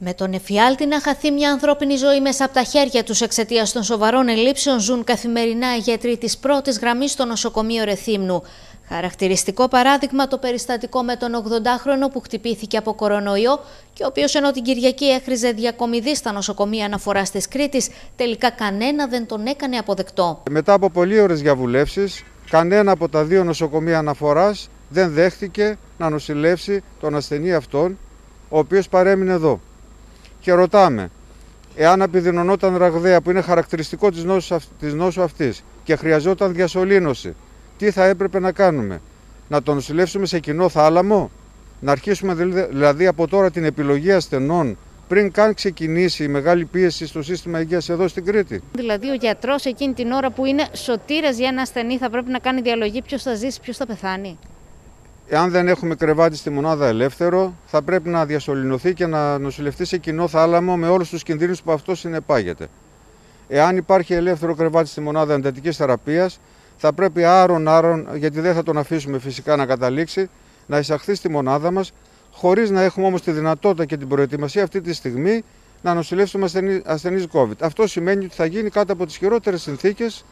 Με τον εφιάλτη να χαθεί μια ανθρώπινη ζωή μέσα από τα χέρια τους εξαιτίας των σοβαρών ελλείψεων, ζουν καθημερινά οι γιατροί της πρώτης γραμμής στο νοσοκομείο Ρεθύμνου. Χαρακτηριστικό παράδειγμα το περιστατικό με τον 80χρονο που χτυπήθηκε από κορονοϊό και ο οποίος ενώ την Κυριακή έχριζε διακομιδή στα νοσοκομεία αναφορά τη Κρήτη, τελικά κανένα δεν τον έκανε αποδεκτό. Μετά από πολλοί ώρες διαβουλεύσεις, κανένα από τα δύο νοσοκομεία αναφοράς δεν δέχτηκε να νοσηλεύσει τον ασθενή αυτόν, ο οποίος παρέμεινε εδώ και ρωτάμε εάν επιδεινωνόταν ραγδαία που είναι χαρακτηριστικό της νόσου, της νόσου αυτής και χρειαζόταν διασωλήνωση, τι θα έπρεπε να κάνουμε; Να τον νοσηλεύσουμε σε κοινό θάλαμο, να αρχίσουμε δηλαδή από τώρα την επιλογή ασθενών πριν καν ξεκινήσει η μεγάλη πίεση στο σύστημα υγείας εδώ στην Κρήτη; Δηλαδή ο γιατρός εκείνη την ώρα που είναι σωτήρας για ένα ασθενή θα πρέπει να κάνει διαλογή ποιος θα ζήσει, ποιος θα πεθάνει; Εάν δεν έχουμε κρεβάτι στη μονάδα ελεύθερο, θα πρέπει να διασωληνωθεί και να νοσηλευτεί σε κοινό θάλαμο με όλους τους κινδύνους που αυτό συνεπάγεται. Εάν υπάρχει ελεύθερο κρεβάτι στη μονάδα εντατικής θεραπείας, θα πρέπει άρον-άρον, γιατί δεν θα τον αφήσουμε φυσικά να καταλήξει, να εισαχθεί στη μονάδα μας, χωρίς να έχουμε όμως τη δυνατότητα και την προετοιμασία αυτή τη στιγμή να νοσηλεύσουμε ασθενείς COVID. Αυτό σημαίνει ότι θα γίνει κάτω από τις χειρότερες συνθήκες ε,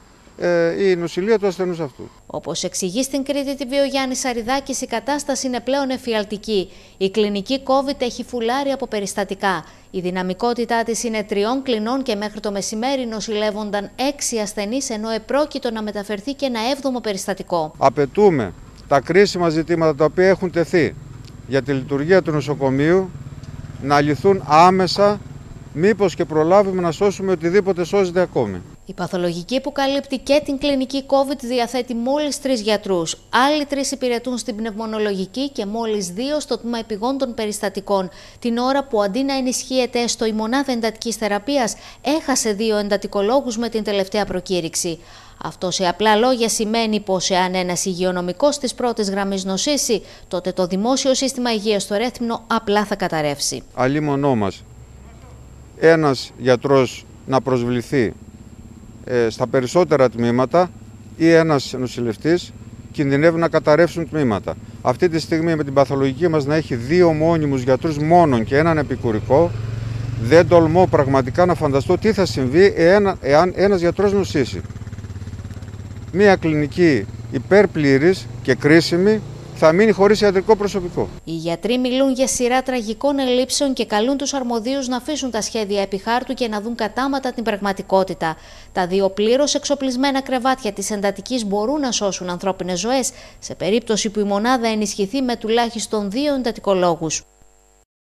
η νοσηλεία του ασθενούς αυτού. Όπως εξηγεί στην Κρήτη τη Βιογιάννη Σαριδάκης, η κατάσταση είναι πλέον εφιαλτική. Η κλινική COVID έχει φουλάρει από περιστατικά. Η δυναμικότητά της είναι τριών κλινών και μέχρι το μεσημέρι νοσηλεύονταν έξι ασθενείς, ενώ επρόκειτο να μεταφερθεί και ένα έβδομο περιστατικό. Απαιτούμε τα κρίσιμα ζητήματα τα οποία έχουν τεθεί για τη λειτουργία του νοσοκομείου να λυθούν άμεσα μήπως και προλάβουμε να σώσουμε οτιδήποτε σώζεται ακόμη. Η παθολογική που καλύπτει και την κλινική COVID διαθέτει μόλις τρεις γιατρούς. Άλλοι τρεις υπηρετούν στην πνευμονολογική και μόλις δύο στο τμήμα επιγόντων περιστατικών. Την ώρα που αντί να ενισχύεται έστω η μονάδα εντατική θεραπείας, έχασε δύο εντατικολόγους με την τελευταία προκήρυξη. Αυτό σε απλά λόγια σημαίνει πως εάν ένας υγειονομικός της πρώτης γραμμής νοσήσει, τότε το δημόσιο σύστημα υγείας στο Ρέθμνο απλά θα καταρρεύσει. Αλλή μονό μας. Ένας γιατρός να προσβληθεί ε, στα περισσότερα τμήματα ή ένας νοσηλευτής κινδυνεύουν να καταρρεύσουν τμήματα. Αυτή τη στιγμή με την παθολογική μας να έχει δύο μόνιμους γιατρούς μόνον και έναν επικουρικό, δεν τολμώ πραγματικά να φανταστώ τι θα συμβεί εάν, εάν ένας γιατρός νοσήσει. Μία κλινική υπερπλήρης και κρίσιμη θα μείνει χωρίς ιατρικό προσωπικό. Οι γιατροί μιλούν για σειρά τραγικών ελλείψεων και καλούν τους αρμοδίους να αφήσουν τα σχέδια επί χάρτου και να δουν κατάματα την πραγματικότητα. Τα δύο πλήρως εξοπλισμένα κρεβάτια της εντατικής μπορούν να σώσουν ανθρώπινες ζωές, σε περίπτωση που η μονάδα ενισχυθεί με τουλάχιστον δύο εντατικολόγους.